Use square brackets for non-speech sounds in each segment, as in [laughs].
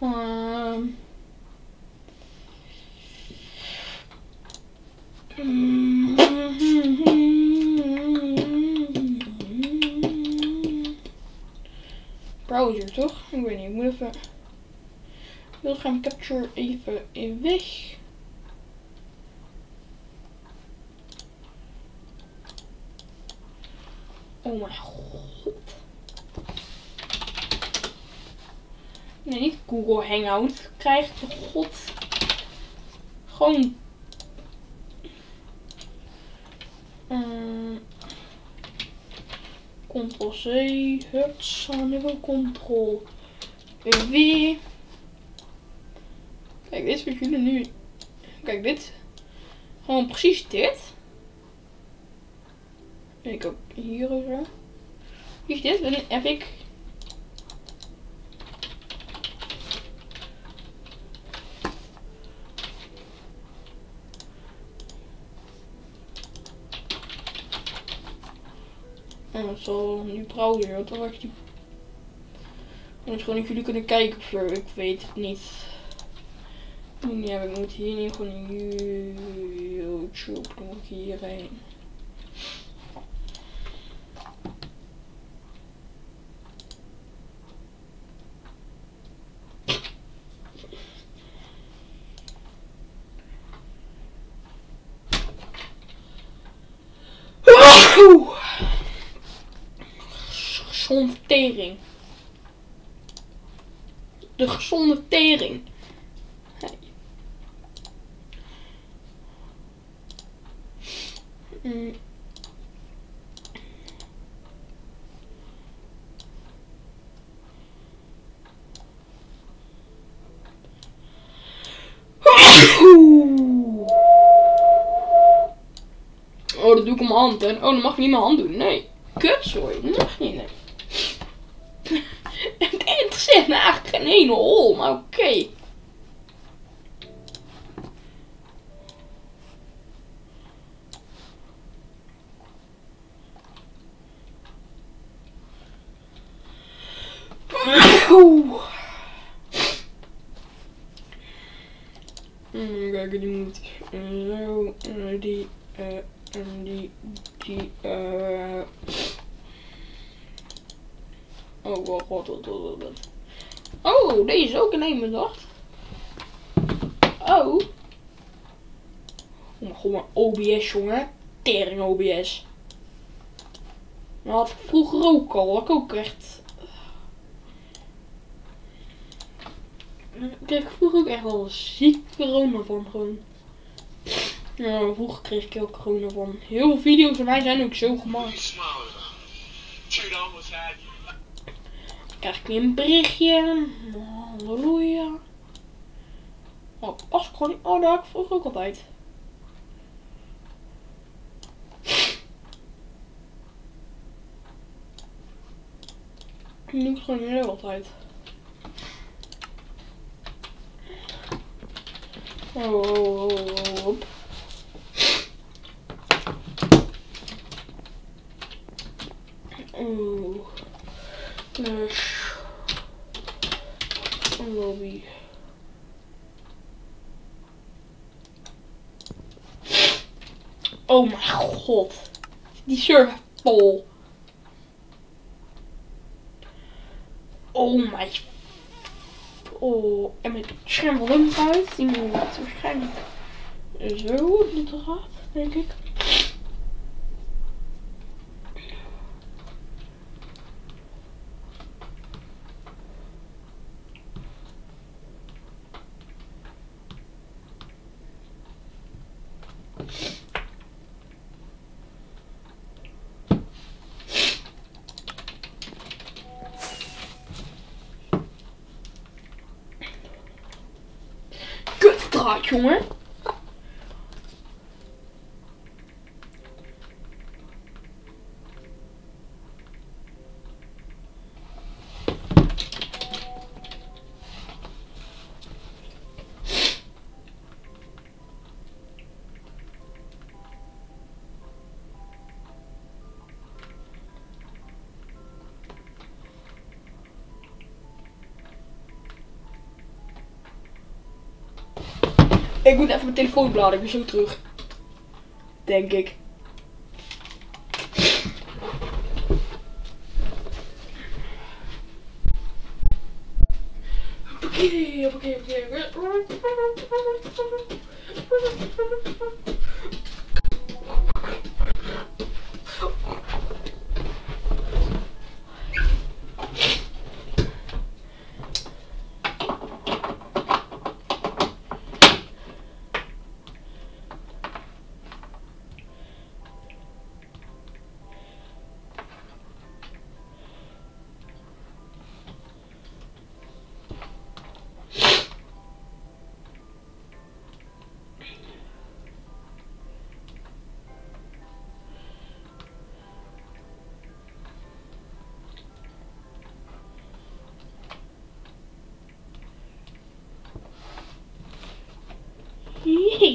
Ehm. Browser toch? Ik weet niet, ik moet even. Beeldscherm capture even, even weg. Oh mijn god. Nee, niet Google Hangout. Krijg de god. Gewoon. Uh, Ctrl C. Huts. Dan. Kijk, dit is wat jullie nu. Kijk, dit. Gewoon precies dit. En ik ook hier over. Dit? Dan heb ik. En dat zal nu browser, want dan wordt die. Anders gewoon dat jullie kunnen kijken of ik weet het niet. Ja, ik moet hier niet gewoon YouTube, dan moet ik hierheen. Gezonde tering. De gezonde tering. Hey. Mm. Oh, dat doe ik om mijn hand. En, oh, dat mag ik niet mijn hand doen. Nee. Kut, sorry. Dat mag niet, nee. [laughs] Het interesseert me eigenlijk geen ene hol, maar oké. Oeh. Hmm, Kijk, die moet zo, die, eh, en die, die, eh. Oh, wacht, wat, wat, wat, wat. Deze is ook in één bedacht. Oh. Oh mijn OBS, jongen. Tering OBS. Dat had ik vroeger ook al. Had ik ook echt... Daar kreeg ik vroeger ook echt wel ziek corona van, gewoon. Vroeger kreeg ik ook corona van. Heel veel video's van mij zijn ook zo gemaakt. Krijg ik weer een berichtje. Halleluja. Oh, gewoon. Oh, dat had ik vroeger ook altijd. Nu ik gewoon heel altijd. Oh, oh, oh, oh, oh. Lobby. Oh mijn god. Die server vol. Oh mijn. Oh, en het scherm uit. Die moet waarschijnlijk zo dit gaat, denk ik. Kutstraat, jongen. Ik moet even mijn telefoon bladeren, ik ben zo terug. Denk ik.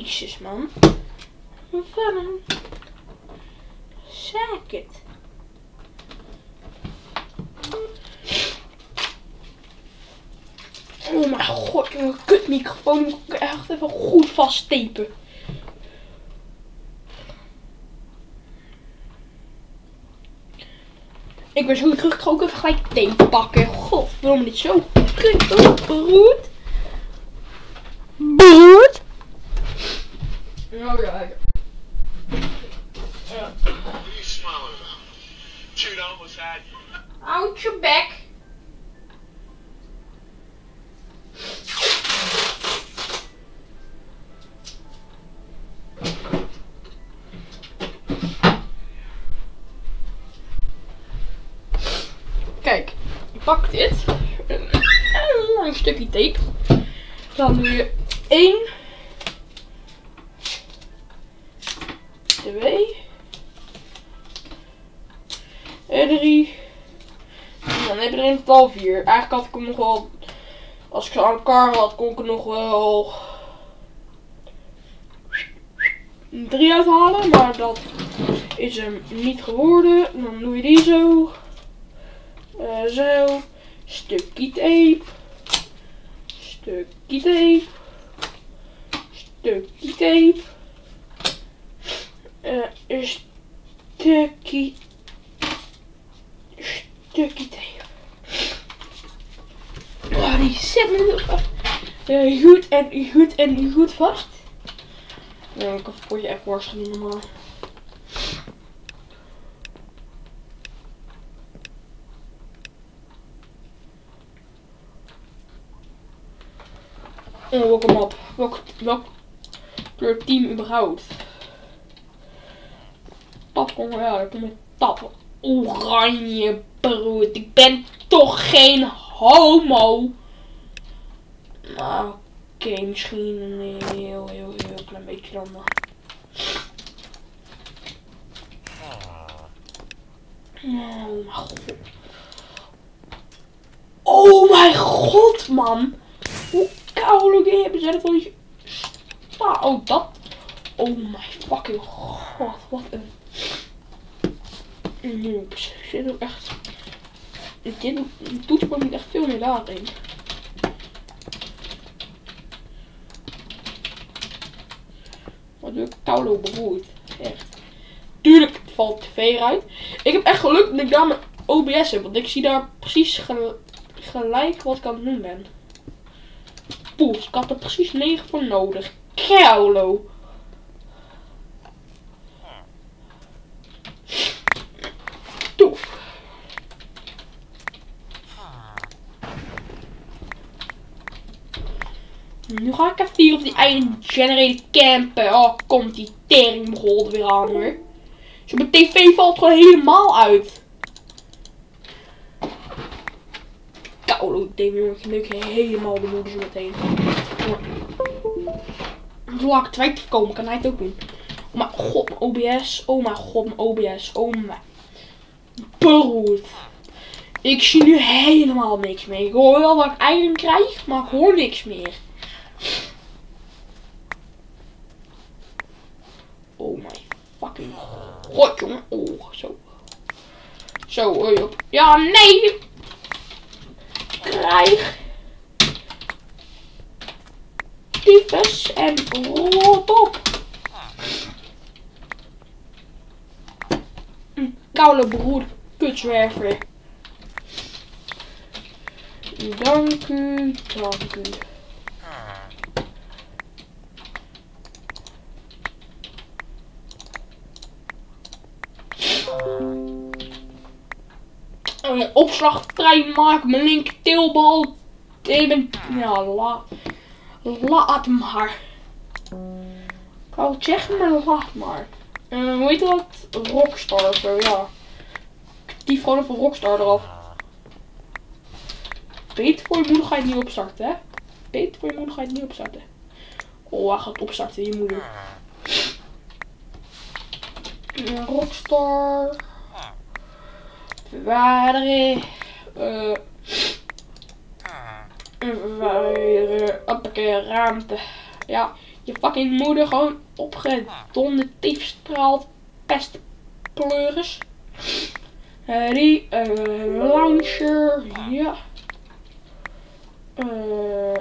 Jezus, man. Wat een het. Oh mijn god, een kutmicrofoon moet echt even goed vasttepen. Ik ben zo terug, ik ga ook even gelijk tape pakken. God, waarom dit zo kut Oh ja. Ja. Out your back. Kijk, je pakt dit. Een stukje tape. Dan doe je één twee. En drie. En dan heb je er in totaal vier. Eigenlijk had ik hem nog wel, als ik ze aan elkaar had, kon ik er nog wel drie uithalen. Maar dat is hem niet geworden. Dan doe je die zo. Uh, zo. Stukje tape. Stukje tape. Stukje tape uh, stukje, stukje tape. Die zit me goed en goed en goed vast. Nee, ik heb je echt worst niet normaal. Oh, welke map? Welk, welk kleur team überhaupt? Tapkom, ja, ik kom met tap. Oranje brood. Ik ben toch geen homo. Nou, oké, misschien een heel, heel, heel klein beetje dan. Oh mijn god. Oh mijn god, man. Hoe koude hebben ze dat al niet... Oh, dat. Oh mijn fucking god. Wat een Noeps. Zit ook echt. Dit toetsenbord moet echt veel meer later beroerd. Echt. Tuurlijk valt tv eruit. Ik heb echt geluk dat ik daar mijn OBS heb. Want ik zie daar precies gelijk wat ik aan het doen ben. Poef, ik had er precies 9 voor nodig. Kaulo. Nu ga ik even hier op die eigen generated campen. Oh, komt die tering er weer aan hoor. Zo mijn tv valt gewoon helemaal uit. Koude tv. Ik helemaal de moeder zo meteen. Laat ik twijfel komen, kan hij het ook doen. Oh mijn god, mijn OBS. Oh mijn god, mijn OBS. Oh mijn brood. Ik zie nu helemaal niks meer. Ik hoor wel dat ik eigen krijg, maar ik hoor niks meer. Oh my fucking god, jongen. Oh, zo. Zo, hoi op. Ja, nee. Krijg. tyfus en rot op. Koude broer kutzwerver. Dank u, dank u. Ja, opslagtrein maken, mijn link tilbal. Even, ja, la, laat maar. Ik wou het zeggen, maar laat maar. Eh, hoe heet dat? Rockstar of zo, ja. Die gewoon even Rockstar eraf. Beter voor je moeder ga je het niet opstarten, hè? Beter voor je moeder ga je het niet opstarten. Oh, hij gaat opstarten, je moeder. Eh, Rockstar. Verwijderen. Eh. Verwijderen. Hoppakee, ruimte. Ja, je fucking moeder gewoon opgedonde tiefstraalt pestpleuris. Eh, die, eh, launcher, ja. Eh,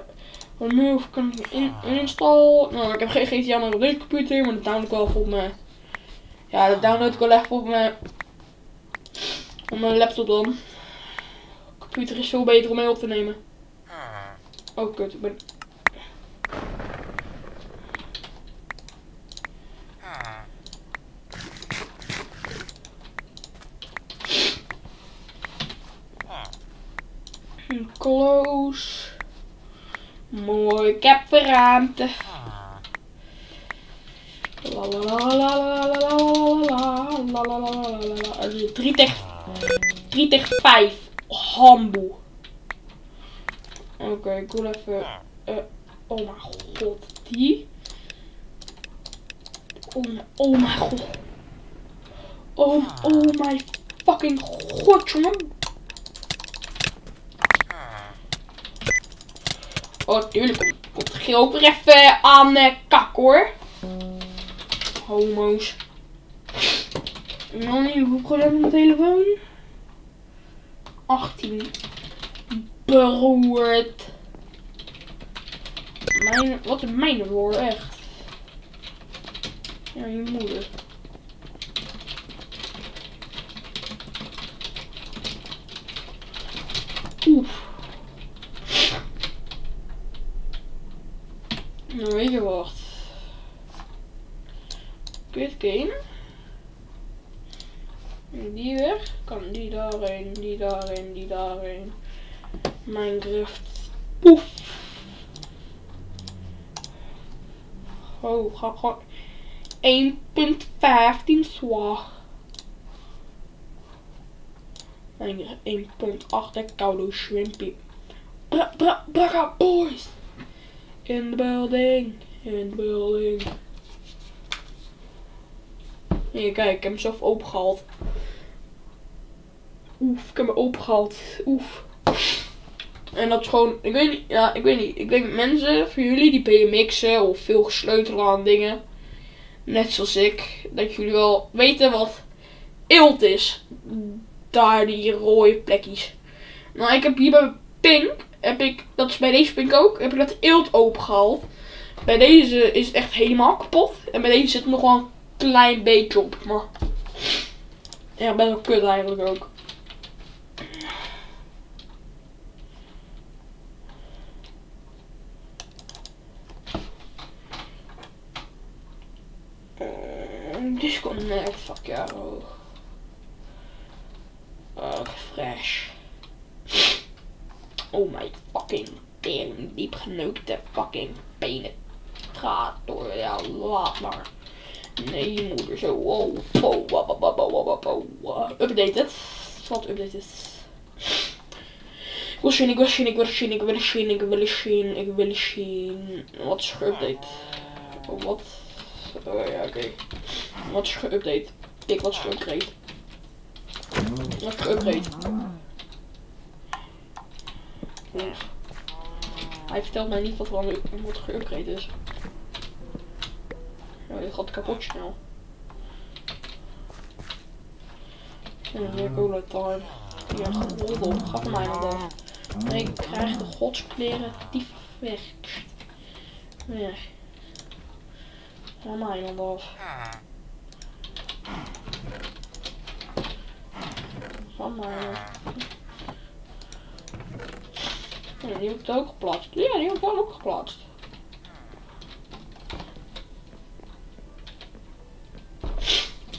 remove kan in, install. Nou, ik heb geen GTA meer op deze computer, maar dat download ik wel op mijn. Ja, dat download ik wel even op mijn. Op mijn laptop dan. Computer is veel beter om mee op te nemen. Oh, kut, ik ben. Close. Mooi, ik heb ruimte. La la la la la la la la la la la la la la 3 tegen 3 tegen 5. Hamboe. Oké, ik wil even. Uh, oh mijn god, die. Oh, oh mijn god. Oh, oh mijn fucking god, jongen. Oh, tuurlijk komt, komt Giel ook weer even aan eh, kak hoor. Homo's. Niet hoe gewoon op mijn telefoon. 18. Beroerd. Mijn, wat mijn woord, echt? Ja, je moeder. Oef. Nou, weet je wat? Quit game. Die weg. Kan die daarheen, die daarheen, die daarheen. Minecraft. Poef. Oh, ga gewoon. 1.15 zwaar. Minecraft 1.8 koude shrimpy. Bra bra braga boys. In the building. In the building. Hier, kijk, ik heb hem zelf opengehaald. Oef, ik heb hem opengehaald. Oef. En dat is gewoon, ik weet niet, ja, ik weet niet. Ik denk mensen, voor jullie die BMX'en of veel gesleutelen aan dingen. Net zoals ik. Dat jullie wel weten wat eelt is. Daar die rode plekjes. Nou, ik heb hier bij Pink, heb ik, dat is bij deze Pink ook, heb ik dat eelt opengehaald. Bij deze is het echt helemaal kapot. En bij deze zit er nog wel een klein beetje op. Maar ja, best wel kut eigenlijk ook. Kom nee, Fuck ja, Oh. Oh, fresh. Oh my fucking damn, Diep geneukte fucking penetrator. Ja, laat maar. Nee, moeder, zo. Wow, wow. Updated. Wat updated? Ik wil zien, ik wil zien, ik wil zien, ik wil zien, ik wil zien, ik wil zien. Wat is geüpdate? Wat? Oh ja, oké. Wat is geüpdate? Ik wat is geupgrade? Wat is. Hij vertelt mij niet wat er aan wat geüpgrade is. Ja, gaat kapot snel. En weer cola time. Ja, gerolde op. Ga van mij nog dan. Nee, ik krijg de godskleren die weg. Nee. Maar iemand af. Nee, die heb ik ook geplaatst. Ja, die heb ik ook geplaatst.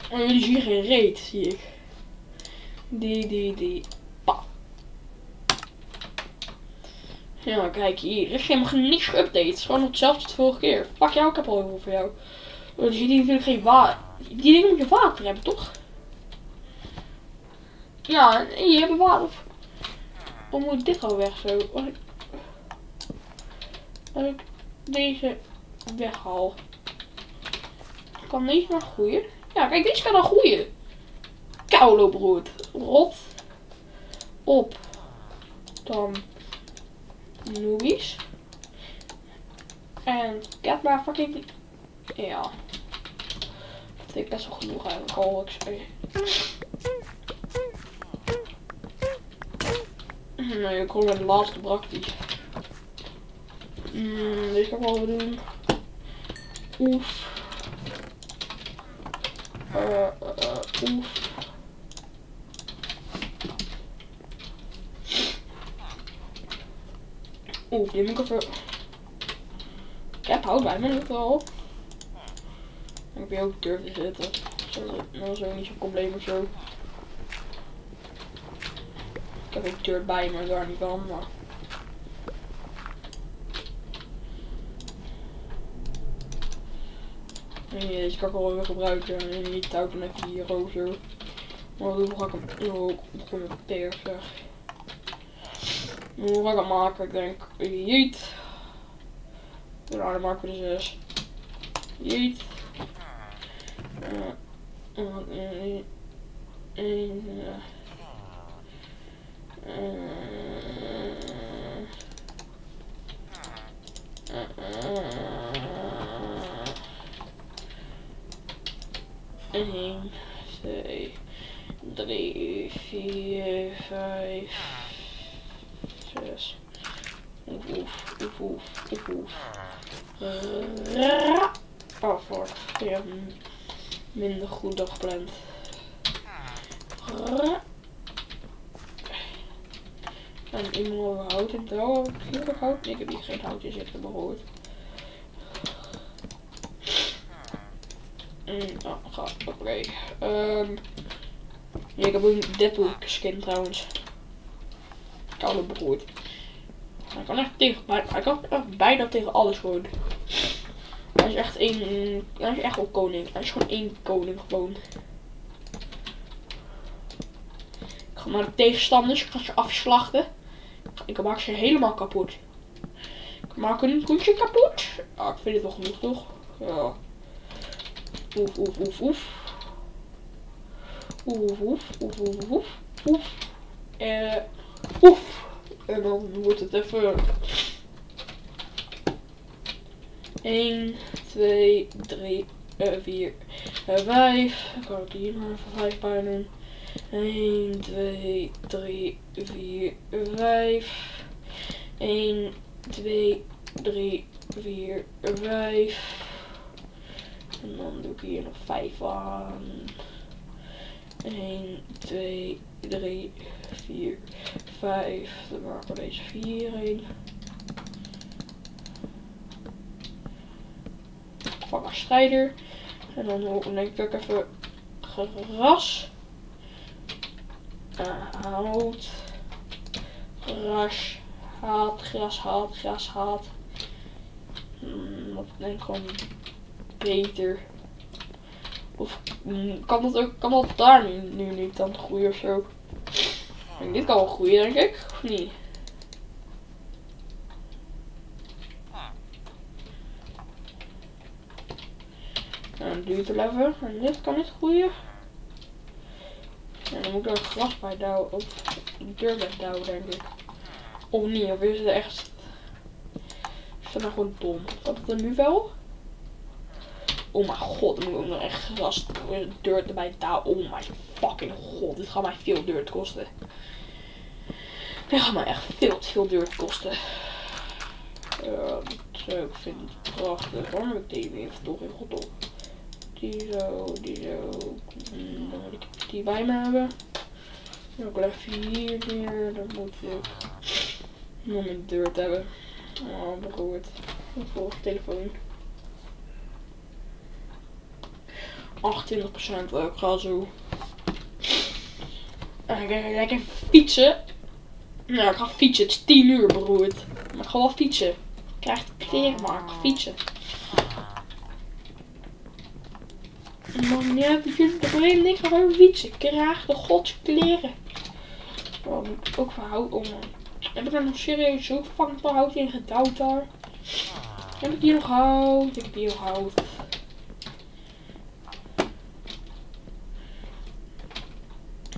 En jullie zien geen reet, zie ik. Die, die, die. Pa. Ja, kijk hier. Er is helemaal niks geüpdate. Is gewoon hetzelfde als de vorige keer. Pak jou, ik heb al heel veel voor jou. Want je ziet natuurlijk geen water. Die dingen moet je water hebben, toch? Ja, en je hebt water. Hoe moet dit gewoon weg zo? Als ik, als ik deze weghaal. Kan deze nog groeien? Ja, kijk, deze kan dan groeien. Koude. Rot. Op. Dan. Noobies. En get maar fucking. Ja. Dat vind ik best wel genoeg eigenlijk al. Ik Nee, ik kom met de laatste praktisch. Mm, deze kan ik wel doen. Oef. Uh, uh, oef. Oef, die moet ik even... Ik heb hout bij me nog wel. Ik heb hier ook durf te zitten. Dat is zo niet zo'n probleem of zo. Heb ook dirt bij me, daar niet van, maar... Nee, deze kan ik wel weer gebruiken. En die touw dan even hier ook zo. Maar hoe ga ik hem... Oh, met teer zeg. Hoe ga ik hem maken? Ik denk, jeet. Nou, dan maken we de zes. Jeet. Uh, uh, uh, Eén, twee, drie, vier, vijf, zes. Oef, oef, oef, oef, oef, oef. Oh, voor. Ik heb minder goed dan gepland. En iemand hout in touw. Heb ik hout? Nee, ik heb hier geen hout in zitten, behoord. Mm, oh, ga, oké. Ja, ik heb een Deadpool skin trouwens. Koude begroeid. Hij kan echt tegen, hij kan bijna tegen alles gewoon. Hij is echt één, hij is echt wel koning. Hij is gewoon één koning gewoon. Ik ga naar de tegenstanders, ik ga ze afslachten. Ik maak ze helemaal kapot. Ik maak een koetje kapot. Ah, ik vind het wel genoeg toch? Ja. Oef, oef, oef, oef. Oef, oef, oef, oef, oef, oef. Eh, oef. En dan wordt het even... 1, 2, 3, 4, 5. Ik kan het hier maar even 5 bij doen. 1, 2, 3, 4, 5. 1, 2, 3, 4, 5. En dan doe ik hier nog 5 aan. 1, 2, 3, 4, 5. Dan maken we deze 4 heen. Vangen strijder. En dan denk ik ook even gras. Hout. Gras. Haat. Gras haat. Gras haat. Hmm, denk ik gewoon beter. Of mm, kan dat ook, kan dat daar nu, niet dan groeien of zo? Dit kan wel groeien denk ik, of niet? En duurt er even. En dit kan niet groeien. En dan moet ik er gras bij douwen. Of deur bij douwen denk ik. Of niet, of is het echt... Is dat nou gewoon dom? Gaat het er nu wel? Oh mijn god, dan moet ik nog echt gras deur erbij douwen. Oh mijn fucking god, dit gaat mij veel deur kosten. Dit gaat mij echt veel te veel deur kosten. Ja, ik vind het prachtig. Waarom heb ik even toch in god op? Die zo, die zo. Mm, Dan moet ik die bij me hebben. Dan ook even hier weer. Dan moet ik nog een deur hebben. Oh, beroerd. Mijn vorige telefoon. 28% ik ga zo. En ik ga lekker fietsen. Nou, ik ga fietsen. Het is 10 uur beroerd. Maar ik ga wel fietsen. Ik krijg de kleren maar ik ga fietsen. Man, ja, jullie alleen niks gaan over fietsen. Krijg de gods kleren. Oh, moet ik ook verhouden. Oh man. Heb ik er nog serieus zo veel hout in gedouwd daar? Heb ik hier nog hout? Ik heb hier nog hout.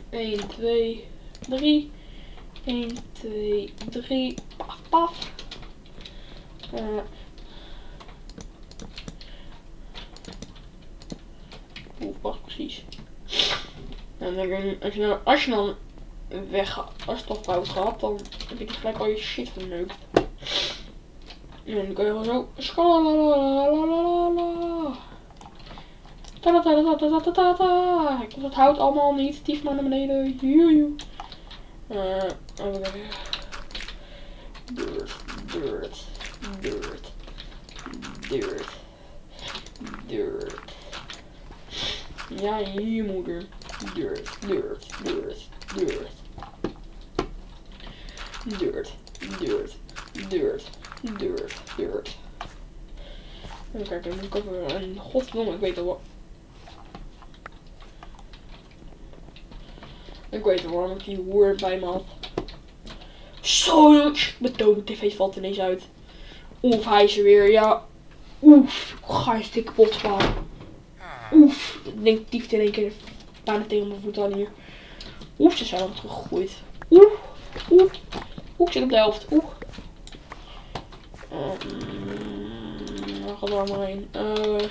Eén, twee, drie. 1, 2, 3. Paf. Uh, Oeh, wacht precies. En dan, als, je nou, als je dan weg, als het al fout gaat, dan heb je gelijk al je shit verneukt. En dan kun je gewoon zo. Schalalalalala. Ta-ta-ta-ta-ta-ta-ta. Ik dat houdt allemaal niet. Tief maar naar beneden. Joejoe. Okay. Dirt, dirt, dirt, dirt, dirt. Ja, je moeder. Dirt, dirt, dirt, dirt. Dirt, dirt, dirt, dirt, dirt. Even kijken, dan moet ik een godverdomme, ik weet al wat. Ik weet wel waarom ik die hoer bij me had. Zo. Mijn tv valt ineens uit. Oef, hij is er weer. Ja. Oef. Ga je stuk kapot. Oef. Ik denk dief in één keer bijna tegen mijn voet aan hier. Oef, ze zijn al teruggegooid. Oef. Oef. Oef, ik zit op de helft. Oef. Um, waar gaat er allemaal heen? Uh,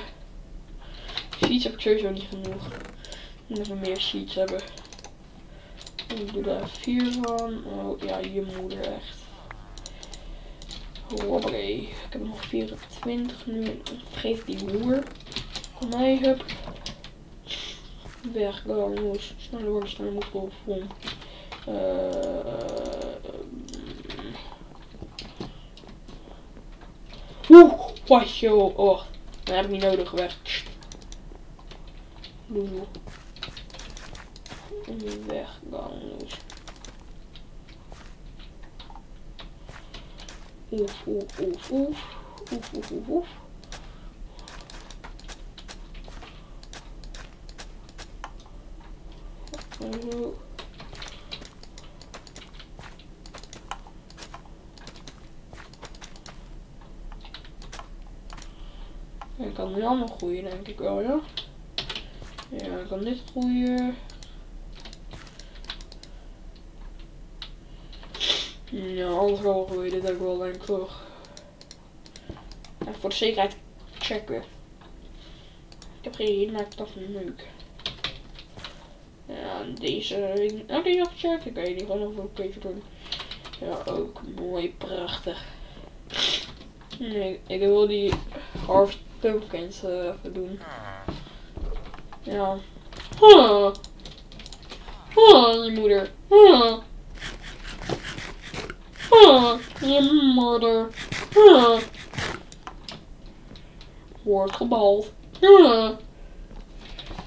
sheets heb ik sowieso niet genoeg. Ik moet even meer sheets hebben. Ik doe daar vier van. Oh ja, je moeder echt. Hoppakee. Ik heb nog 24 nu. Vergeet die hoer. Van mij, hup. Weg, go, moes. Sneller worden, sneller moet op. Bom. Uh, Oeh, wat joh. Oh, dat heb ik niet nodig. Weg. Doe, doe weggang dus. Oef, oef, oef, oef. Oef, oef, oef, oef. Ik kan nu allemaal groeien, denk ik wel, ja. Ja, ik kan dit groeien. Ja, anders wel je dit ook wel denk ik. En voor de zekerheid checken. Ik heb geen idee, maar ik dacht leuk. Ja, deze. Oh, die nog checken. Ik weet niet, gewoon nog een beetje doen. Ja, ook mooi, prachtig. Nee, ik wil die Harvest Pumpkins uh, even doen. Ja. Huh. Huh, je moeder. Huh. Huh, je moeder. Huh. Wordt gebald. Huh.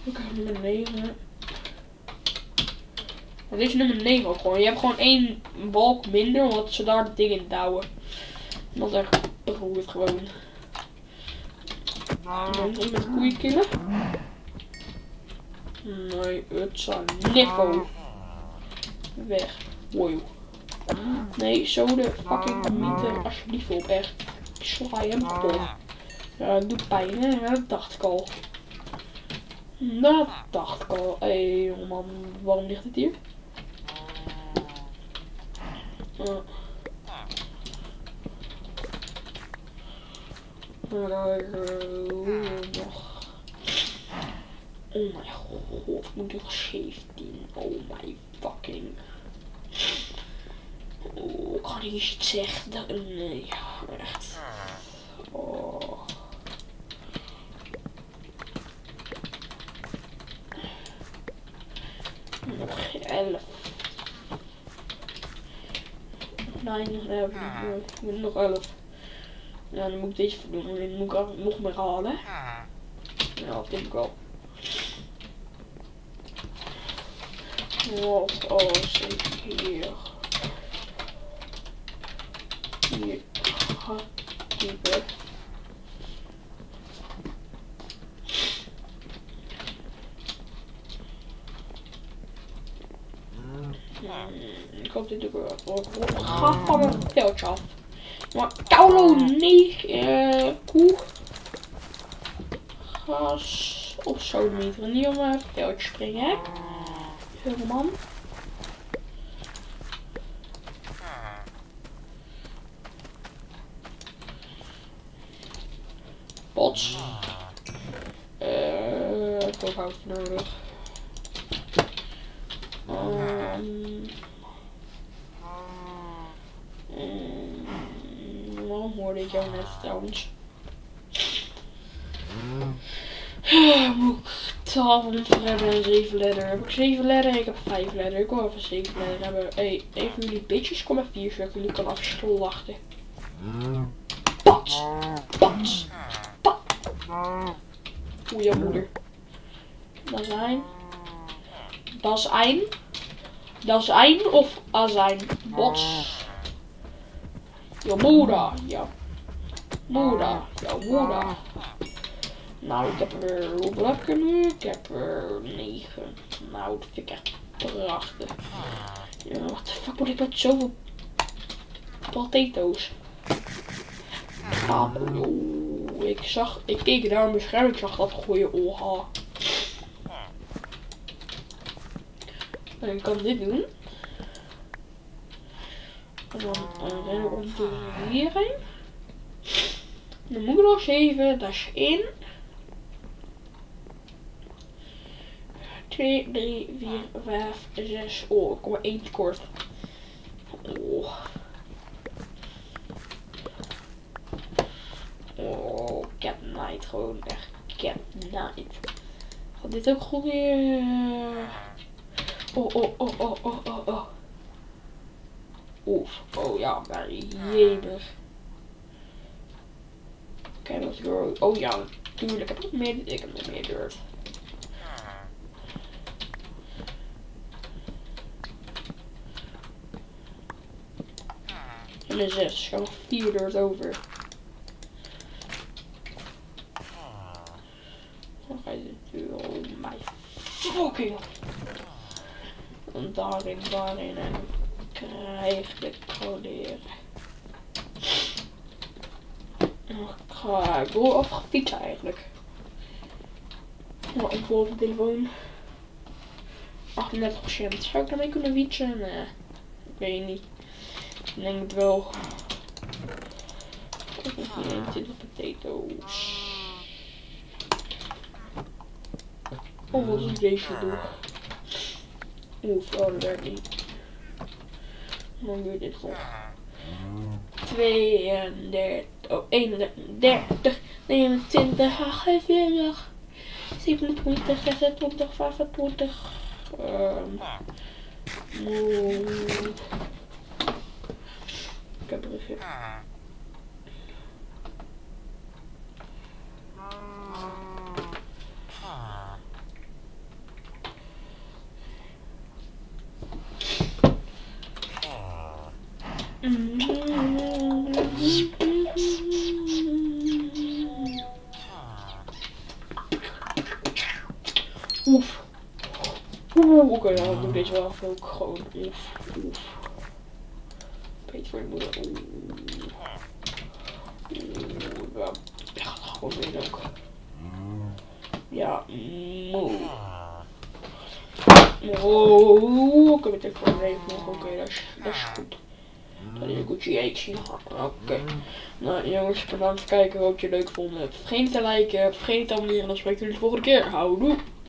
Oké, nummer 9. Dit is nummer 9 ook gewoon. Je hebt gewoon één balk minder, omdat ze daar het ding in douwen. Dat is echt beroerd gewoon. Dan met koeien killen. Nee, het zijn Nico. Weg. Wow. Nee, zo de fucking mythe alsjeblieft op, echt. Ik sla je hem kapot. Ja, dat doet pijn, hè? Dat dacht ik al. Dat dacht ik al. Hé, hey, jongeman, waarom ligt het hier? Ja. Oh my god, moet ik 17? Oh my fucking. Oh, kan ik iets zeggen? Dat, Nee, echt. Oh. Nog 11. kleiner. Eh, Daar heb ik ah. nog, 11. Ja, dan moet ik deze voldoen. En dan moet ik nog meer halen. Ah. Ja, dat denk ik wel. Wat als ik hier... Hier ga hmm. typen. Ik hoop dit ook wel. Ga van mijn veldje af. Maar Kaulo 9 eh, koe. Gas of zo. Want niet om mijn veldje springen, hè? Helemaal. Pots. Eh, ik heb hout nodig. Um, jou net trouwens? Moet ik 12 hebben en 7 letter. Heb ik 7 letter? Ik heb 5 letter. Ik wil even 7 letter hebben. Hey, even jullie bitches, kom even hier zodat ik jullie kan afslachten. Pats! Pats! Pat! Goeie moeder. Dat is een. Dat is een. Dat is een of azijn? Bots. Je moeder. Ja. Moeder. Jouw moeder. Nou, ik heb er, hoeveel heb ik nu? Ik heb er 9. Nou, dat vind ik echt prachtig. Ja, wat de fuck moet ik met zoveel potatoes? Stapel, joh. Ik zag, ik keek naar mijn scherm, ik zag dat goede oha. En ik kan dit doen. En dan uh, rennen we ongeveer hierheen. Dan moet ik nog 7 dash in. 2, 3, 4, 5, 6. Oh, ik kom er één tekort. Oh. Oh, Cat Night. Gewoon echt Cat Night. Gaat dit ook goed weer? Oh, oh, oh, oh, oh, oh, oh. Oef. Oh ja, maar jemig. Wat grow. Oh ja, natuurlijk. Ik heb nog meer. Ik heb nog meer dirt. En een 6. Ik heb nog 4 dirt over. Dan ga je dit. Oh my fucking. En daarin, daarin en krijg ik leren. Ik wil of gaan fietsen eigenlijk. Maar ik wil op de telefoon 38%. Zou ik daarmee kunnen fietsen? Nee, ik weet niet. Ik denk het wel. Ik heb 24 potatoes. Oh, wat is deze doen? Oef, oh, dat werkt niet. Dan doe je dit gewoon. 32, oh, 31, 30, 29, 48, 27, 26, 25. Um, ik heb er deze wel ook gewoon. Oef, oef. Beetje voor je moeder. Oeh. Oeh, ja, gewoon weer ook. Ja, moe. Oh, ik heb het even nog. Oké, dat, is, dat is goed. Dat is een Gucci H. Oké. Nou jongens, bedankt voor het kijken. Hoop je het leuk vonden. Vergeet niet te liken. Vergeet niet te abonneren. Dan spreek ik jullie de volgende keer. Houdoe.